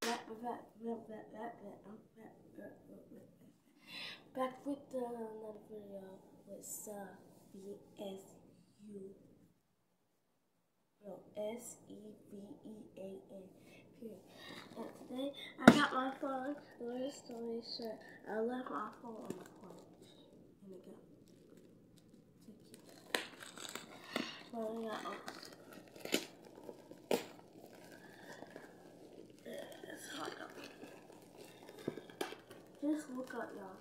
Back with another video with Sub B-S-U no, S-E-V-E-A-N period. And today I got my phone. Long story short, I left my phone on the porch. Let me go. Take it. Well, I got Just look up, y'all.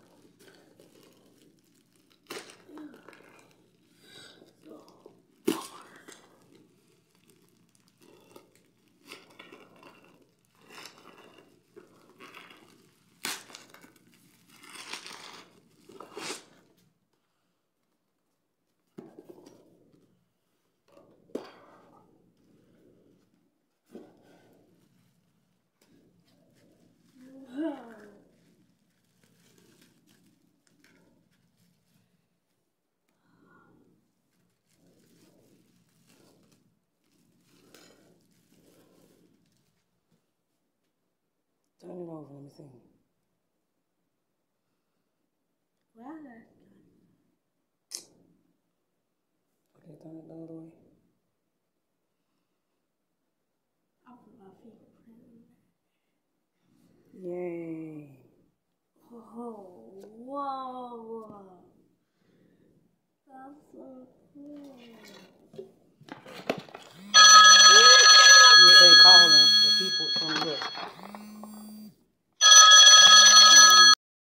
Turn it over, let me see. Well, Okay, turn it the other way. I'll put my fingerprint in Yay.